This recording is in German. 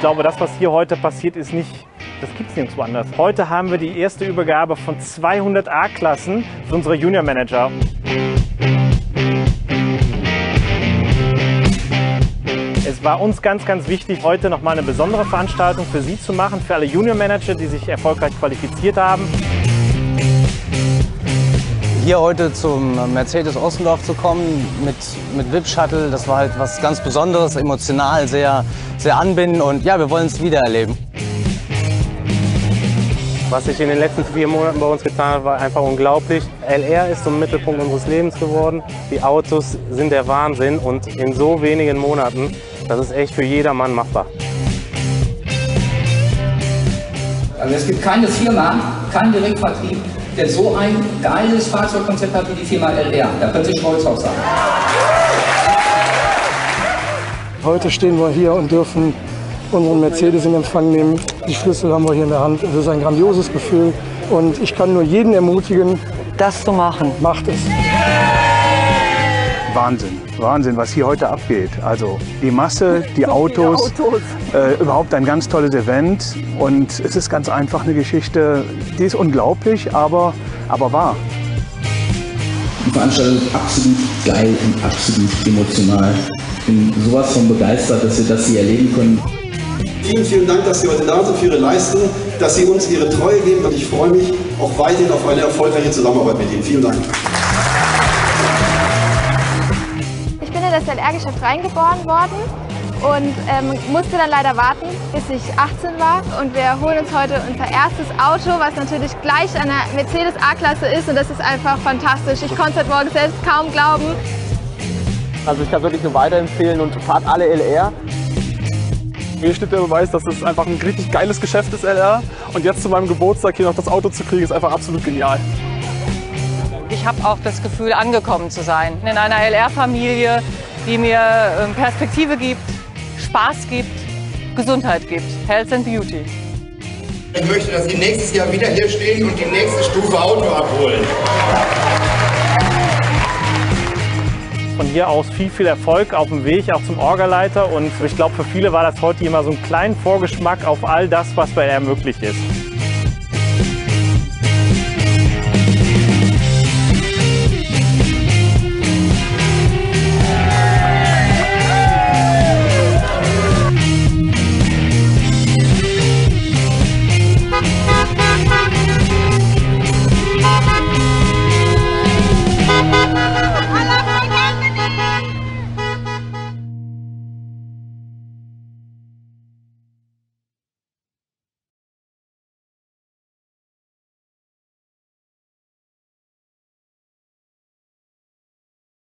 Ich glaube, das, was hier heute passiert, ist nicht, das gibt es nirgendwo anders. Heute haben wir die erste Übergabe von 200 A-Klassen für unsere Junior Manager. Es war uns ganz, ganz wichtig, heute nochmal eine besondere Veranstaltung für Sie zu machen, für alle Junior Manager, die sich erfolgreich qualifiziert haben. Hier heute zum Mercedes Ossendorf zu kommen mit, mit VIP Shuttle, das war halt was ganz Besonderes, emotional sehr, sehr anbindend und ja, wir wollen es wieder erleben. Was sich in den letzten vier Monaten bei uns getan hat, war einfach unglaublich. LR ist zum Mittelpunkt unseres Lebens geworden. Die Autos sind der Wahnsinn und in so wenigen Monaten, das ist echt für jedermann machbar. Also es gibt keine Firma, keinen Direktvertrieb, der so ein geiles Fahrzeugkonzept hat wie die Firma LR. Da können Sie stolz drauf sein. Heute stehen wir hier und dürfen unseren Mercedes in Empfang nehmen. Die Schlüssel haben wir hier in der Hand. Es ist ein grandioses Gefühl und ich kann nur jeden ermutigen, das zu machen. Macht es. Wahnsinn, Wahnsinn, was hier heute abgeht. Also die Masse, die Autos, äh, überhaupt ein ganz tolles Event. Und es ist ganz einfach eine Geschichte, die ist unglaublich, aber, aber wahr. Die Veranstaltung ist absolut geil und absolut emotional. Ich bin sowas von begeistert, dass wir das hier erleben können. Vielen, vielen Dank, dass Sie heute da sind für Ihre Leistung, dass Sie uns Ihre Treue geben und ich freue mich auch weiterhin auf eine erfolgreiche Zusammenarbeit mit Ihnen. Vielen Dank. Ich bin in das LR-Geschäft reingeboren worden und ähm, musste dann leider warten, bis ich 18 war. Und wir holen uns heute unser erstes Auto, was natürlich gleich einer Mercedes A-Klasse ist und das ist einfach fantastisch. Ich konnte es heute Morgen selbst kaum glauben. Also ich kann wirklich nur weiterempfehlen und fahrt alle LR. Mir steht der Beweis, dass es einfach ein richtig geiles Geschäft ist, LR. Und jetzt zu meinem Geburtstag hier noch das Auto zu kriegen, ist einfach absolut genial. Ich habe auch das Gefühl, angekommen zu sein. In einer LR-Familie, die mir ähm, Perspektive gibt, Spaß gibt, Gesundheit gibt. Health and Beauty. Ich möchte, dass Sie nächstes Jahr wieder hier stehen und die nächste Stufe Auto abholen. Von hier aus viel, viel Erfolg auf dem Weg auch zum Orgaleiter und ich glaube, für viele war das heute immer so ein kleiner Vorgeschmack auf all das, was bei R möglich ist.